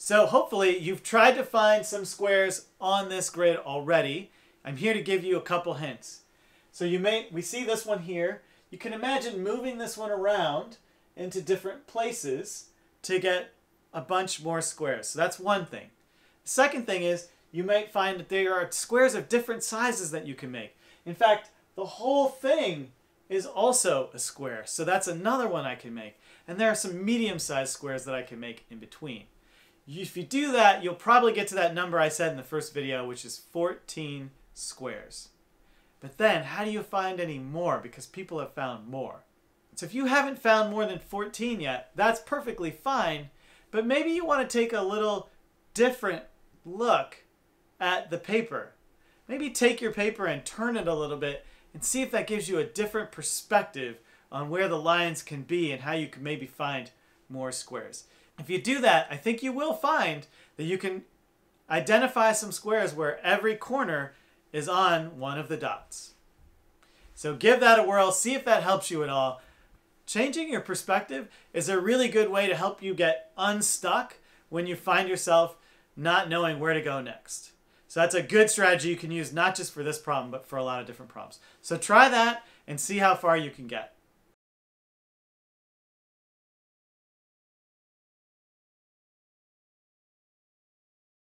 So hopefully you've tried to find some squares on this grid already. I'm here to give you a couple hints. So you may, we see this one here. You can imagine moving this one around into different places to get a bunch more squares. So that's one thing. The second thing is you might find that there are squares of different sizes that you can make. In fact, the whole thing is also a square. So that's another one I can make. And there are some medium-sized squares that I can make in between. If you do that, you'll probably get to that number I said in the first video, which is 14 squares. But then, how do you find any more? Because people have found more. So if you haven't found more than 14 yet, that's perfectly fine. But maybe you want to take a little different look at the paper. Maybe take your paper and turn it a little bit and see if that gives you a different perspective on where the lines can be and how you can maybe find more squares. If you do that, I think you will find that you can identify some squares where every corner is on one of the dots. So give that a whirl, see if that helps you at all. Changing your perspective is a really good way to help you get unstuck when you find yourself not knowing where to go next. So that's a good strategy you can use not just for this problem, but for a lot of different problems. So try that and see how far you can get.